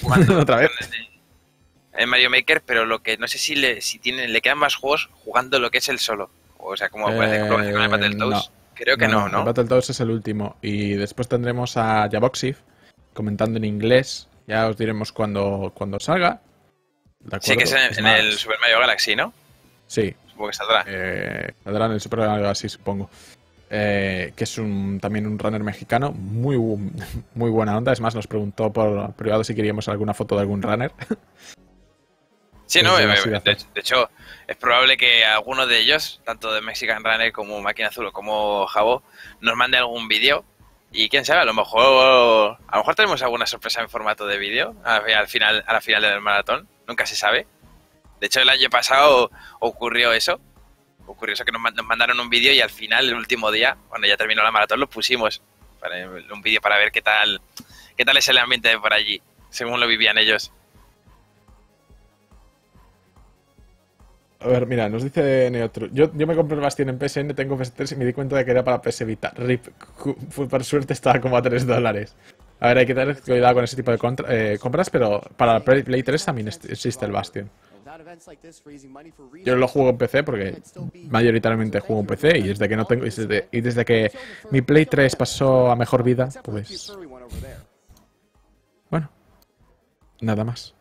Jugando Otra vez. En, Mario Maker, pero lo que no sé si le, si tiene, le quedan más juegos jugando lo que es el solo. O sea, como eh, con el Battletoads. Creo que no, ¿no? El Battletoads es el último. Y después tendremos a Jaboxif comentando en inglés. Ya os diremos cuando, cuando salga. Sí, que es en, el Super Mario Galaxy, ¿no? Sí. Supongo que saldrá. Eh, saldrá en el Super Mario Galaxy, supongo. Eh, que es un, también un runner mexicano, muy, muy buena onda. Es más, nos preguntó por privado si queríamos alguna foto de algún runner. Sí, no, pues de, de, hecho, es probable que alguno de ellos, tanto de Mexican Runner como Máquina Azul o como Jabo, nos mande algún vídeo. Y quién sabe, a lo mejor a lo mejor tenemos alguna sorpresa en formato de vídeo al final, a la final del maratón. Nunca se sabe. De hecho, el año pasado ocurrió eso ocurrió eso que nos, mandaron un vídeo y al final, el último día, cuando ya terminó la maratón, lo pusimos. Un vídeo para ver qué tal, qué tal es el ambiente de por allí, según lo vivían ellos. A ver, mira, nos dice Neotru. Yo, yo me compré el Bastion en PSN, tengo PS3 y me di cuenta de que era para PS Vita. RIP. Por suerte estaba como a 3 dólares. A ver, hay que tener cuidado con ese tipo de eh, compras, pero para Play 3 también existe el Bastion. Yo lo juego en PC porque mayoritariamente juego en PC y desde que no tengo y desde, que mi Play 3 pasó a mejor vida, pues bueno, nada más.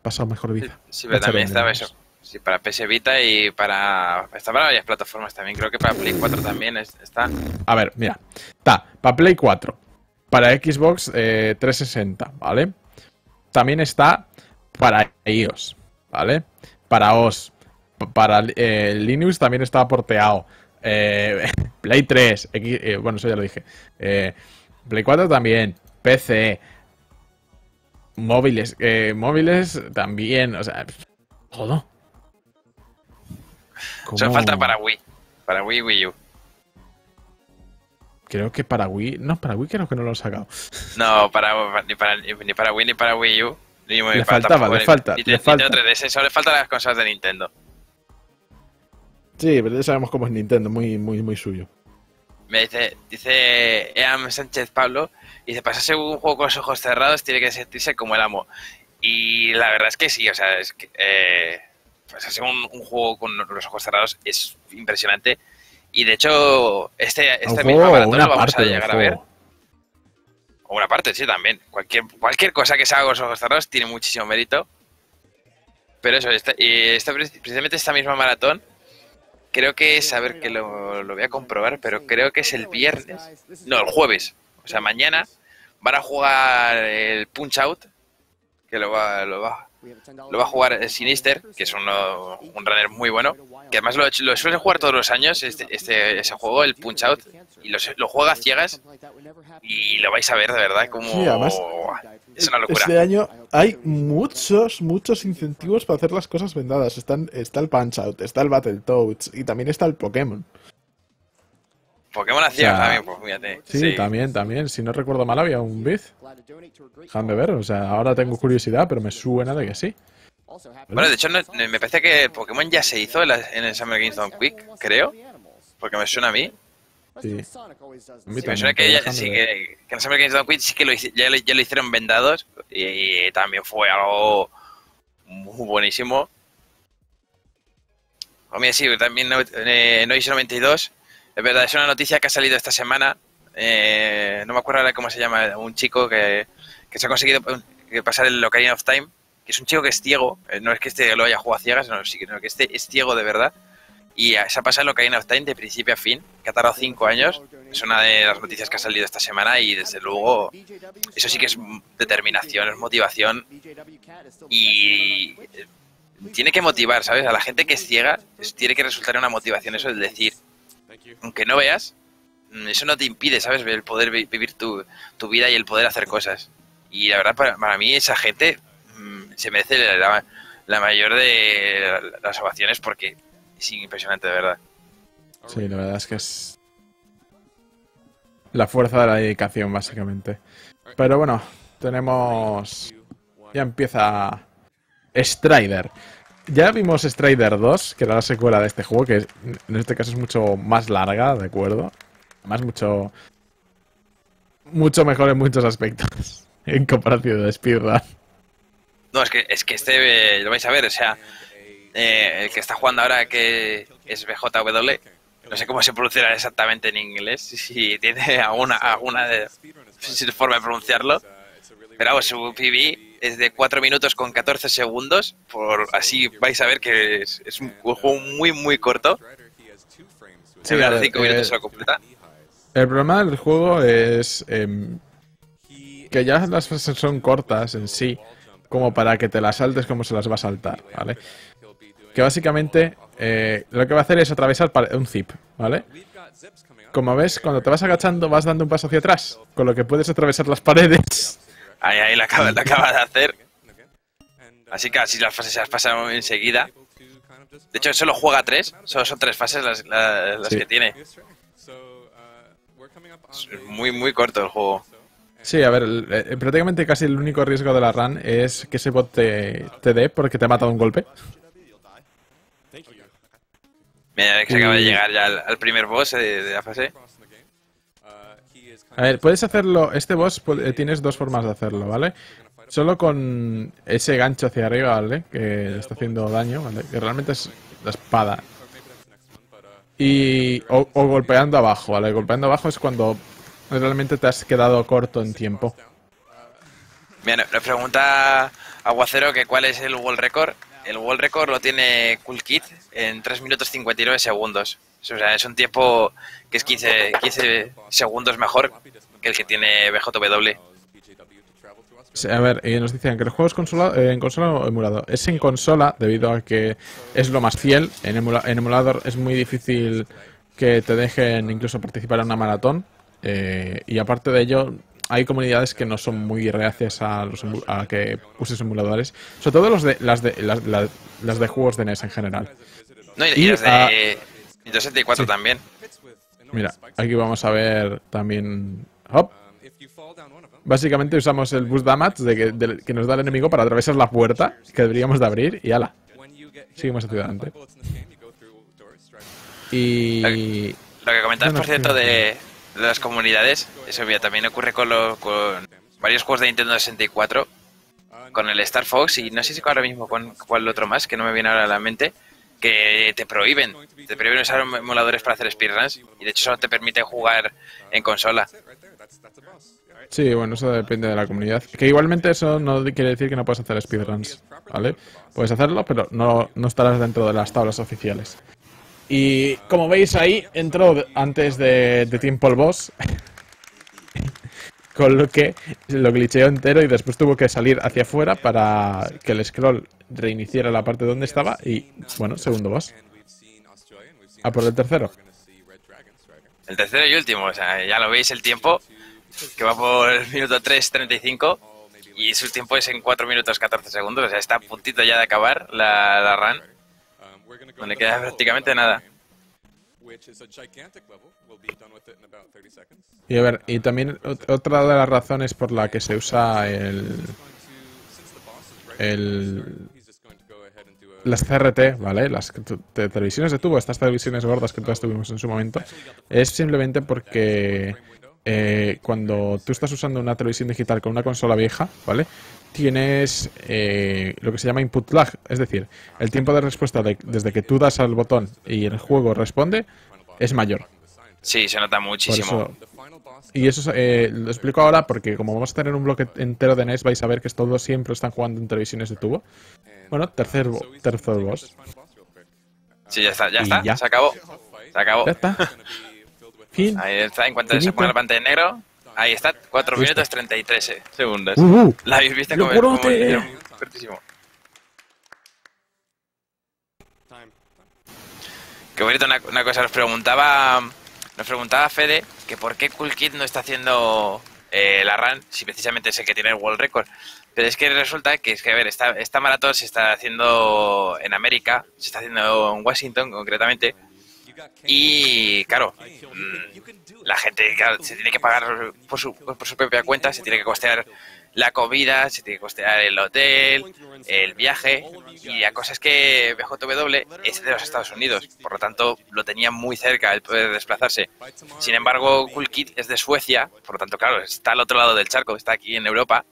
Pasó a mejor vida. Sí, pero también estaba eso. Sí, para PS Vita y para. Está para varias plataformas también. Creo que para Play 4 también está. A ver, mira. Está para Play 4. Para Xbox 360, eh, ¿vale? También está para iOS. ¿Vale? Para OS, para eh, Linux también estaba porteado. Eh, Play 3, eh, bueno, eso ya lo dije. Play 4 también, PC, móviles, móviles también, o sea, todo. Solo falta para Wii, para Wii Wii U. Creo que para Wii, no, para Wii creo que no lo han sacado. No, para, ni, para, ni para Wii ni para Wii U le faltaba, le falta. le falta. solo le faltan las cosas de Nintendo. Sí, pero ya sabemos cómo es Nintendo, muy, muy, muy suyo. Me dice, dice Eam Sánchez Pablo, dice, pasarse un juego con los ojos cerrados tiene que sentirse como el amo. Y la verdad es que sí, o sea, es que eh, pasarse un, juego con los ojos cerrados es impresionante. Y de hecho, este, este mismo maratón lo vamos a llegar a ver una parte, sí, también. Cualquier, cualquier cosa que se haga con los ojos cerrados tiene muchísimo mérito. Pero eso, esta, y precisamente esta misma maratón, creo que es, a ver que lo, lo, voy a comprobar, pero creo que es el viernes, no, el jueves. O sea, mañana van a jugar el Punch Out, que lo va, lo va, lo va a jugar Sinister, que es un runner muy bueno, que además lo, lo suele jugar todos los años, este, este, ese juego, el Punch Out, y lo, lo juega a ciegas y lo vais a ver de verdad como es una locura. Este año hay muchos, muchos incentivos para hacer las cosas vendadas. Están, está el Punch Out, está el Battletoads y también está el Pokémon. Pokémon hacía también, pues fíjate. Sí, también, también. Si no recuerdo mal, había un Biz. Déjame ver, o sea, ahora tengo curiosidad, pero me suena de que sí. Bueno, de hecho, me parece que Pokémon ya se hizo en el Summer Games Done Quick, creo. Porque me suena a mí. Sí. me suena que, ya, sí, que, en el Summer Quick sí que lo, ya, lo hicieron vendados. Y, también fue algo muy buenísimo. O mira, sí, también no, eh, no 92 es verdad, es una noticia que ha salido esta semana. Eh, no me acuerdo ahora cómo se llama, un chico que, que se ha conseguido pasar el Ocarina of Time, que es un chico que es ciego, eh, no es que este lo haya jugado a ciegas, sino que este es ciego de verdad. Y se ha pasado el Ocarina of Time de principio a fin, que ha tardado cinco años. Es una de las noticias que ha salido esta semana y desde luego eso sí que es determinación, es motivación y tiene que motivar, ¿sabes? A la gente que es ciega tiene que resultar una motivación eso, es decir, aunque no veas, mm, eso no te impide, ¿sabes? El poder vivir tu, vida y el poder hacer cosas. Y la verdad, para, mí, esa gente mm, se merece la, mayor de las ovaciones porque es impresionante, de verdad. Sí, la verdad es que es la fuerza de la dedicación, básicamente. Pero bueno, tenemos... Ya empieza Strider. Ya vimos Strider 2, que era la secuela de este juego, que en este caso es mucho más larga, ¿de acuerdo? Además, mucho. Mucho mejor en muchos aspectos. en comparación de speedrun. No, es que, es que este eh, lo vais a ver, o sea, eh, el que está jugando ahora que es BJW, no sé cómo se pronunciará exactamente en inglés, si tiene alguna, alguna de, forma de pronunciarlo, pero vamos, su PB es de 4 minutos con 14 segundos, por así vais a ver que es, es un juego muy muy corto. Sí, a ver, 5 eh, minutos se lo completa. El problema del juego es em, que ya las fases son cortas en sí, como para que te las saltes como se las va a saltar, ¿vale? Que básicamente eh, lo que va a hacer es atravesar un zip, ¿vale? Como ves, cuando te vas agachando vas dando un paso hacia atrás, con lo que puedes atravesar las paredes. Ahí, ahí la acaba, la acaba de hacer. Así que así las fases se las pasan enseguida. De hecho, solo juega tres, solo son tres fases las, las- las Sí. que tiene. Es muy, muy corto el juego. Sí, a ver, eh, prácticamente casi el único riesgo de la run es que ese bot te, te dé porque te ha matado un golpe. Mira que se acaba de llegar ya al, al primer boss de, de la fase. A ver, puedes hacerlo. Este boss eh, tienes dos formas de hacerlo, ¿vale? Solo con ese gancho hacia arriba, ¿vale? Que está haciendo daño, ¿vale? Que realmente es la espada. Y. O, golpeando abajo, ¿vale? Golpeando abajo es cuando realmente te has quedado corto en tiempo. Mira, le pregunta Aguacero que cuál es el World Record. El World Record lo tiene Cool Kid en 3 minutos 59 segundos. O sea, es un tiempo que es 15, 15 segundos mejor que el que tiene BJW. Sí, A ver, nos dicen que el juego es consola, eh, en consola o emulado. Es en consola debido a que es lo más fiel. En, emula- en emulador es muy difícil que te dejen incluso participar en una maratón. eh, y aparte de ello, hay comunidades que no son muy reacias a, los a que uses emuladores. Sobre todo los de, las, de, las, las- las de juegos de NES en general. No, y, Y, y los de ah, Nintendo 64 sí. también. Mira, aquí vamos a ver también... Hop. Básicamente usamos el boost damage de que, del- que nos da el enemigo para atravesar la puerta que deberíamos de abrir y ala. Seguimos hacia adelante. Y... Lo que comentabas, por cierto, de, de las comunidades, eso mira, también ocurre con, lo- con varios juegos de Nintendo 64, con el Star Fox y no sé si ahora mismo con cuál otro más, que no me viene ahora a la mente, que te prohíben, te prohíben usar emuladores para hacer speedruns y de hecho solo te permite jugar en consola. Sí, bueno, eso depende de la comunidad. Que igualmente eso no quiere decir que no puedes hacer speedruns, ¿vale? Puedes hacerlo, pero no, no estarás dentro de las tablas oficiales. Y como veis ahí, entró antes de, de tiempo el boss. Con lo que lo glitcheó entero y después tuvo que salir hacia afuera para que el scroll reiniciara la parte donde estaba y, bueno, segundo boss. A por el tercero. El tercero y último, o sea, ya lo veis el tiempo, que va por el minuto 3.35 y su tiempo es en 4 minutos 14 segundos, o sea, está a puntito ya de acabar la, la run, no le queda prácticamente nada. Y a ver, y también ot- otra de las razones por la que se usa el, el las CRT, ¿vale? Las te- televisiones de tubo, estas televisiones gordas que todas tuvimos en su momento, es simplemente porque eh, cuando tú estás usando una televisión digital con una consola vieja, ¿vale? Tienes eh, lo que se llama input lag, es decir, el tiempo de respuesta de- desde que tú das al botón y el juego responde es mayor. Sí, se nota muchísimo. eso, y eso eh, lo explico ahora porque como vamos a tener un bloque entero de NES vais a ver que todos siempre están jugando en televisiones de tubo. Bueno, tercer, bo- tercer boss. Sí, ya está, ya está, ya. se acabó. Se acabó. Ya está. Fin. Ahí está, en cuanto se pone la pantalla en negro, ahí está, 4 Listo. minutos 33 eh, segundos. Uh, uh. La habéis visto como, ¡Locorote! como cortísimo. Que bonito, una, una cosa, nos preguntaba, nos preguntaba Fede que por qué Cool Kid no está haciendo eh, la run si precisamente es el que tiene el World Record. Pero es que resulta que, es que a ver, esta, esta maratón se está haciendo en América, se está haciendo en Washington concretamente. Y claro, mm, la gente se tiene que pagar por su, por su propia cuenta, se tiene que costear la comida, se tiene que costear el hotel, el viaje. Y la cosa es que BJW es de los Estados Unidos, por lo tanto lo tenía muy cerca el poder desplazarse. Sin embargo, Cool Kid es de Suecia, por lo tanto, claro, está al otro lado del charco, está aquí en Europa.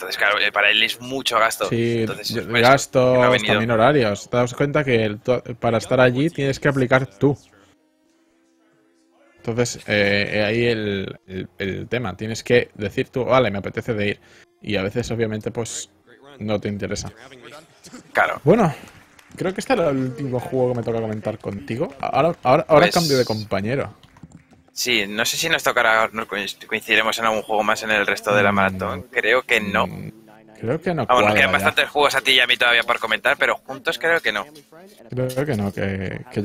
Entonces, claro, eh, para él es mucho gasto. Sí, Entonces, gastos, también horarios. Te das cuenta que el para estar allí tienes que aplicar tú. Entonces, eh, eh, ahí el, el- el tema. Tienes que decir tú, vale, me apetece de ir. Y a veces, obviamente, pues no te interesa. Claro. Bueno, creo que este era el último juego que me toca comentar contigo. Ahora, ahora, ahora Pues- cambio de compañero. Sí, no sé si nos tocará, nos coinc- coincidiremos en algún juego más en el resto de la maratón. Creo que no. Mm, Creo que no. Vamos, nos quedan bastantes juegos a ti y a mí todavía por comentar, pero juntos creo que no. Creo que no, que, que